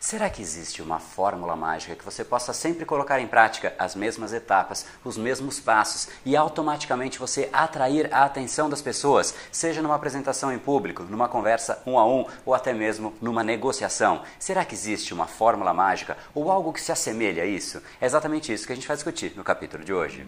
Será que existe uma fórmula mágica que você possa sempre colocar em prática as mesmas etapas, os mesmos passos e automaticamente você atrair a atenção das pessoas, seja numa apresentação em público, numa conversa um a um ou até mesmo numa negociação? Será que existe uma fórmula mágica ou algo que se assemelhe a isso? É exatamente isso que a gente vai discutir no capítulo de hoje.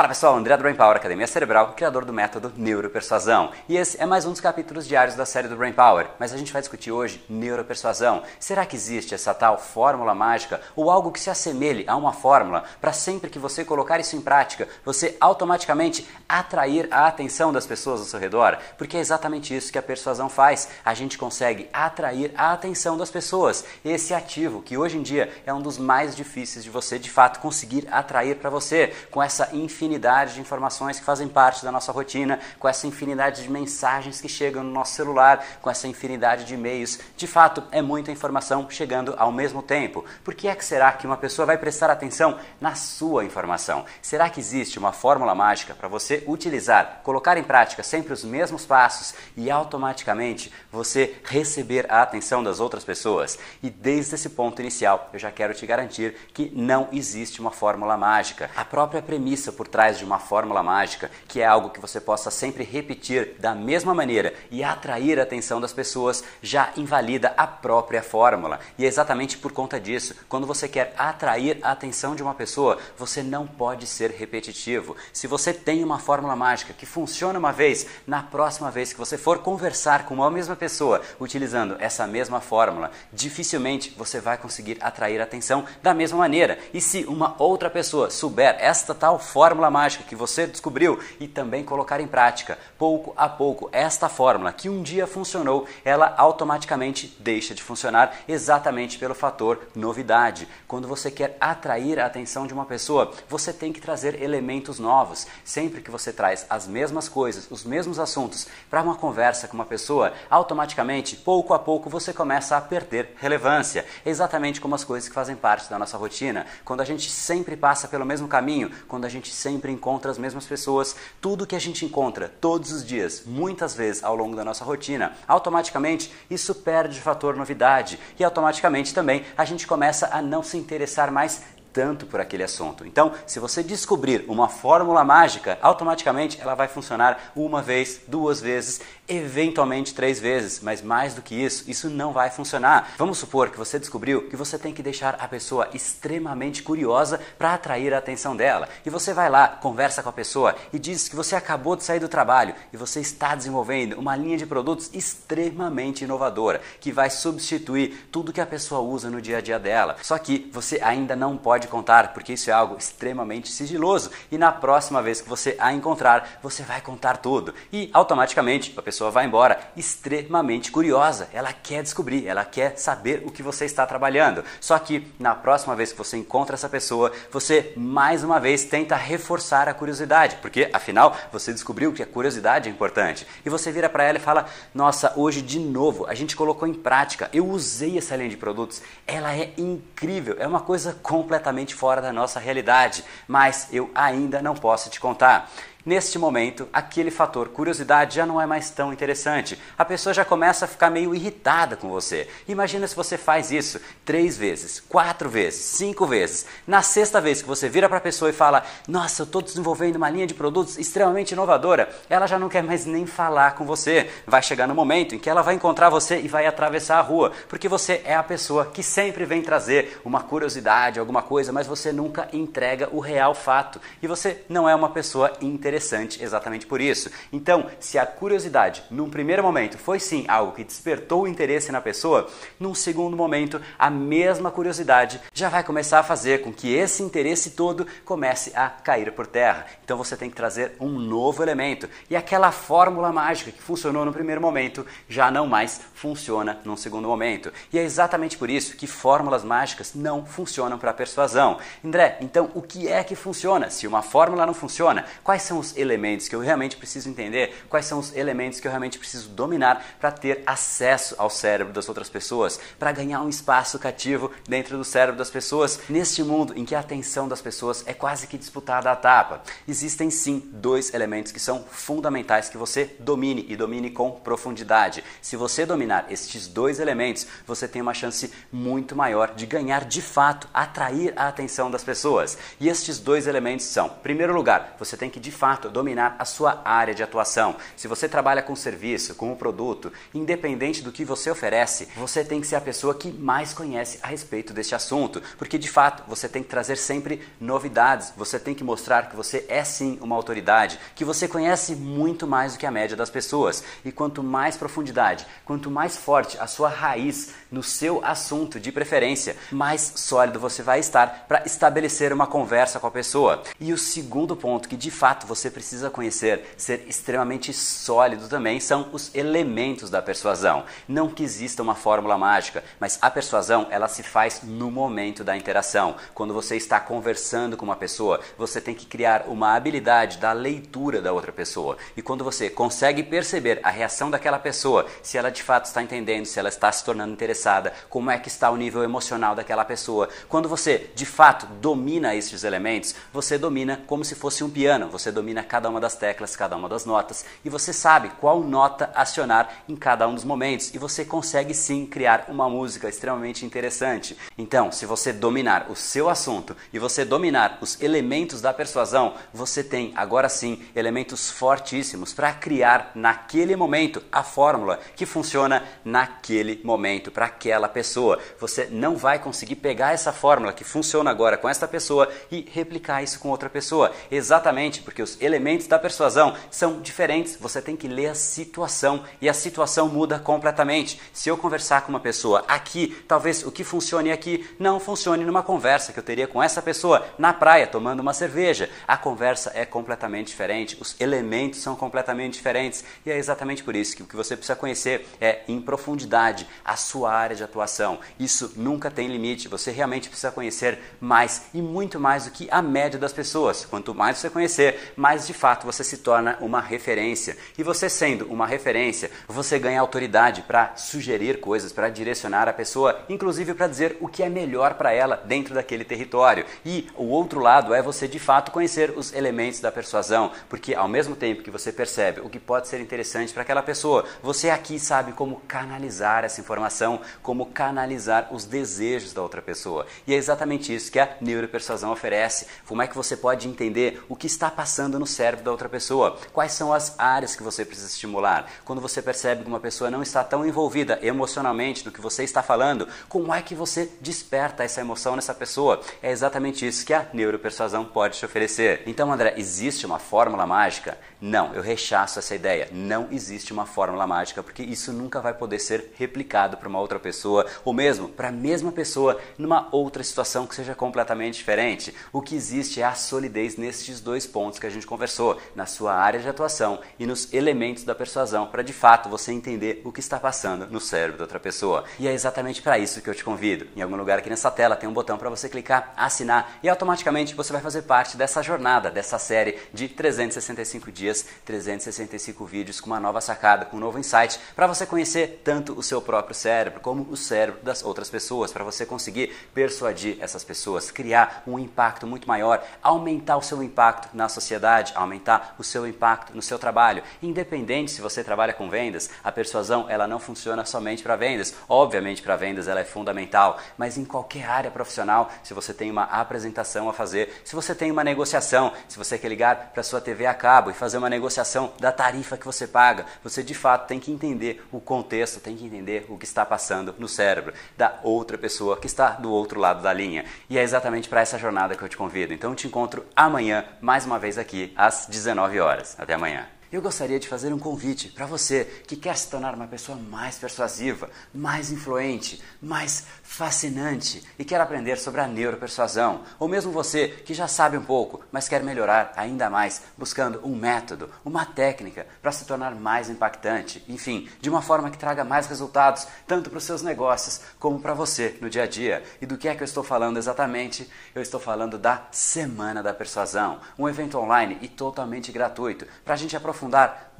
Fala pessoal, André do Brain Power, Academia Cerebral, criador do método Neuropersuasão. E esse é mais um dos capítulos diários da série do Brain Power, mas a gente vai discutir hoje neuropersuasão. Será que existe essa tal fórmula mágica ou algo que se assemelhe a uma fórmula para sempre que você colocar isso em prática, você automaticamente atrair a atenção das pessoas ao seu redor? Porque é exatamente isso que a persuasão faz. A gente consegue atrair a atenção das pessoas. Esse ativo que hoje em dia é um dos mais difíceis de você de fato conseguir atrair para você com essa infinidade infinidade de informações que fazem parte da nossa rotina, com essa infinidade de mensagens que chegam no nosso celular, com essa infinidade de e-mails. De fato, é muita informação chegando ao mesmo tempo. Por que é que será que uma pessoa vai prestar atenção na sua informação? Será que existe uma fórmula mágica para você utilizar, colocar em prática sempre os mesmos passos e automaticamente você receber a atenção das outras pessoas? E desde esse ponto inicial, eu já quero te garantir que não existe uma fórmula mágica. A própria premissa por trás de uma fórmula mágica, que é algo que você possa sempre repetir da mesma maneira e atrair a atenção das pessoas, já invalida a própria fórmula. E é exatamente por conta disso, quando você quer atrair a atenção de uma pessoa, você não pode ser repetitivo. Se você tem uma fórmula mágica que funciona uma vez, na próxima vez que você for conversar com uma mesma pessoa utilizando essa mesma fórmula, dificilmente você vai conseguir atrair a atenção da mesma maneira. E se uma outra pessoa souber esta tal fórmula, fórmula mágica que você descobriu e também colocar em prática, pouco a pouco, esta fórmula que um dia funcionou, ela automaticamente deixa de funcionar exatamente pelo fator novidade. Quando você quer atrair a atenção de uma pessoa, você tem que trazer elementos novos. Sempre que você traz as mesmas coisas, os mesmos assuntos para uma conversa com uma pessoa, automaticamente, pouco a pouco, você começa a perder relevância. Exatamente como as coisas que fazem parte da nossa rotina. Quando a gente sempre passa pelo mesmo caminho, quando a gente sempre sempre encontra as mesmas pessoas, tudo que a gente encontra todos os dias, muitas vezes ao longo da nossa rotina, automaticamente isso perde o fator novidade. E automaticamente também a gente começa a não se interessar mais tanto por aquele assunto. Então, se você descobrir uma fórmula mágica, automaticamente ela vai funcionar uma vez, duas vezes, eventualmente três vezes, mas mais do que isso, isso não vai funcionar. Vamos supor que você descobriu que você tem que deixar a pessoa extremamente curiosa para atrair a atenção dela. E você vai lá, conversa com a pessoa e diz que você acabou de sair do trabalho e você está desenvolvendo uma linha de produtos extremamente inovadora, que vai substituir tudo que a pessoa usa no dia a dia dela. Só que você ainda não pode pode contar, porque isso é algo extremamente sigiloso. E na próxima vez que você a encontrar, você vai contar tudo. E automaticamente a pessoa vai embora extremamente curiosa. Ela quer descobrir, ela quer saber o que você está trabalhando. Só que na próxima vez que você encontra essa pessoa, você mais uma vez tenta reforçar a curiosidade, porque afinal você descobriu que a curiosidade é importante. E você vira para ela e fala: Nossa, hoje de novo a gente colocou em prática, eu usei essa linha de produtos, ela é incrível, é uma coisa completamente completamente fora da nossa realidade, mas eu ainda não posso te contar. Neste momento, aquele fator curiosidade já não é mais tão interessante. A pessoa já começa a ficar meio irritada com você. Imagina se você faz isso três vezes, quatro vezes, cinco vezes. Na sexta vez que você vira para a pessoa e fala: Nossa, eu estou desenvolvendo uma linha de produtos extremamente inovadora, ela já não quer mais nem falar com você. Vai chegar no momento em que ela vai encontrar você e vai atravessar a rua, porque você é a pessoa que sempre vem trazer uma curiosidade, alguma coisa, mas você nunca entrega o real fato. E você não é uma pessoa interessante interessante exatamente por isso. Então, se a curiosidade, num primeiro momento, foi sim algo que despertou o interesse na pessoa, num segundo momento, a mesma curiosidade já vai começar a fazer com que esse interesse todo comece a cair por terra. Então, você tem que trazer um novo elemento. E aquela fórmula mágica que funcionou no primeiro momento já não mais funciona num segundo momento. E é exatamente por isso que fórmulas mágicas não funcionam para persuasão. André, então o que é que funciona? Se uma fórmula não funciona, quais são os elementos que eu realmente preciso entender, quais são os elementos que eu realmente preciso dominar para ter acesso ao cérebro das outras pessoas, para ganhar um espaço cativo dentro do cérebro das pessoas, neste mundo em que a atenção das pessoas é quase que disputada à tapa. Existem sim dois elementos que são fundamentais que você domine e domine com profundidade. Se você dominar estes dois elementos, você tem uma chance muito maior de ganhar de fato, atrair a atenção das pessoas. E estes dois elementos são, em primeiro lugar, você tem que de fato dominar a sua área de atuação. Se você trabalha com serviço, com um produto, independente do que você oferece, você tem que ser a pessoa que mais conhece a respeito deste assunto, porque de fato você tem que trazer sempre novidades, você tem que mostrar que você é sim uma autoridade, que você conhece muito mais do que a média das pessoas. E quanto mais profundidade, quanto mais forte a sua raiz no seu assunto de preferência, mais sólido você vai estar para estabelecer uma conversa com a pessoa. E o segundo ponto que de fato você precisa conhecer, ser extremamente sólido também, são os elementos da persuasão. Não que exista uma fórmula mágica, mas a persuasão ela se faz no momento da interação. Quando você está conversando com uma pessoa, você tem que criar uma habilidade da leitura da outra pessoa. E quando você consegue perceber a reação daquela pessoa, se ela de fato está entendendo, se ela está se tornando interessada, como é que está o nível emocional daquela pessoa. Quando você de fato domina estes elementos, você domina como se fosse um piano, você domina cada uma das teclas, cada uma das notas e você sabe qual nota acionar em cada um dos momentos e você consegue sim criar uma música extremamente interessante. Então, se você dominar o seu assunto e você dominar os elementos da persuasão, você tem agora sim elementos fortíssimos para criar naquele momento a fórmula que funciona naquele momento para aquela pessoa. Você não vai conseguir pegar essa fórmula que funciona agora com esta pessoa e replicar isso com outra pessoa. Exatamente porque os elementos da persuasão são diferentes. Você tem que ler a situação e a situação muda completamente. Se eu conversar com uma pessoa aqui, talvez o que funcione aqui não funcione numa conversa que eu teria com essa pessoa na praia tomando uma cerveja. A conversa é completamente diferente, os elementos são completamente diferentes e é exatamente por isso que o que você precisa conhecer é em profundidade a sua área de atuação. Isso nunca tem limite, você realmente precisa conhecer mais e muito mais do que a média das pessoas. Quanto mais você conhecer, mais de fato você se torna uma referência. E você sendo uma referência, você ganha autoridade para sugerir coisas, para direcionar a pessoa, inclusive para dizer o que é melhor para ela dentro daquele território. E o outro lado é você de fato conhecer os elementos da persuasão, porque ao mesmo tempo que você percebe o que pode ser interessante para aquela pessoa, você aqui sabe como canalizar essa informação, como canalizar os desejos da outra pessoa. E é exatamente isso que a neuropersuasão oferece. Como é que você pode entender o que está passando no cérebro da outra pessoa? Quais são as áreas que você precisa estimular? Quando você percebe que uma pessoa não está tão envolvida emocionalmente no que você está falando, como é que você desperta essa emoção nessa pessoa? É exatamente isso que a neuropersuasão pode te oferecer. Então, André, existe uma fórmula mágica? Não, eu rechaço essa ideia. Não existe uma fórmula mágica, porque isso nunca vai poder ser replicado para uma outra pessoa, ou mesmo para a mesma pessoa numa outra situação que seja completamente diferente. O que existe é a solidez nestes dois pontos que a gente conversou, na sua área de atuação e nos elementos da persuasão, para de fato você entender o que está passando no cérebro da outra pessoa. E é exatamente para isso que eu te convido. Em algum lugar aqui nessa tela tem um botão para você clicar, assinar e automaticamente você vai fazer parte dessa jornada, dessa série de 365 dias, 365 vídeos com uma nova sacada, com um novo insight, para você conhecer tanto o seu próprio cérebro como o cérebro das outras pessoas, para você conseguir persuadir essas pessoas, criar um impacto muito maior, aumentar o seu impacto na sociedade, aumentar o seu impacto no seu trabalho. Independente se você trabalha com vendas, a persuasão ela não funciona somente para vendas. Obviamente para vendas ela é fundamental, mas em qualquer área profissional, se você tem uma apresentação a fazer, se você tem uma negociação, se você quer ligar para sua TV a cabo e fazer uma negociação da tarifa que você paga, você de fato tem que entender o contexto, tem que entender o que está passando no cérebro da outra pessoa que está do outro lado da linha. E é exatamente para essa jornada que eu te convido. Então eu te encontro amanhã mais uma vez aqui às 19 horas. Até amanhã. Eu gostaria de fazer um convite para você que quer se tornar uma pessoa mais persuasiva, mais influente, mais fascinante e quer aprender sobre a neuropersuasão, ou mesmo você que já sabe um pouco, mas quer melhorar ainda mais, buscando um método, uma técnica para se tornar mais impactante, enfim, de uma forma que traga mais resultados, tanto para os seus negócios como para você no dia a dia. E do que é que eu estou falando exatamente? Eu estou falando da Semana da Persuasão, um evento online e totalmente gratuito para a gente aprofundar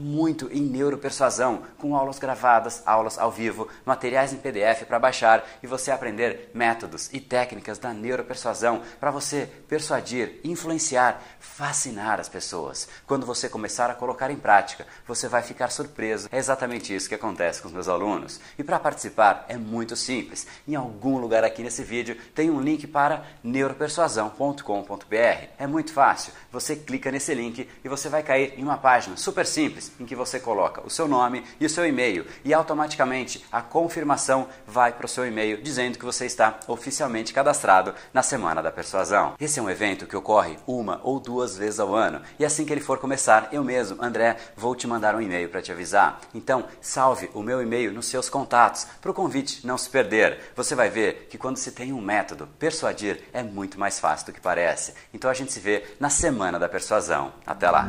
muito em neuropersuasão, com aulas gravadas, aulas ao vivo, materiais em PDF para baixar e você aprender métodos e técnicas da neuropersuasão para você persuadir, influenciar, fascinar as pessoas. Quando você começar a colocar em prática, você vai ficar surpreso. É exatamente isso que acontece com os meus alunos. E para participar é muito simples. Em algum lugar aqui nesse vídeo tem um link para neuropersuasão.com.br. É muito fácil. Você clica nesse link e você vai cair em uma página super simples em que você coloca o seu nome e o seu e-mail e automaticamente a confirmação vai para o seu e-mail dizendo que você está oficialmente cadastrado na Semana da Persuasão. Esse é um evento que ocorre uma ou duas vezes ao ano e assim que ele for começar, eu mesmo, André, vou te mandar um e-mail para te avisar. Então, salve o meu e-mail nos seus contatos para o convite não se perder. Você vai ver que quando se tem um método, persuadir é muito mais fácil do que parece. Então a gente se vê na Semana da Persuasão. Até lá!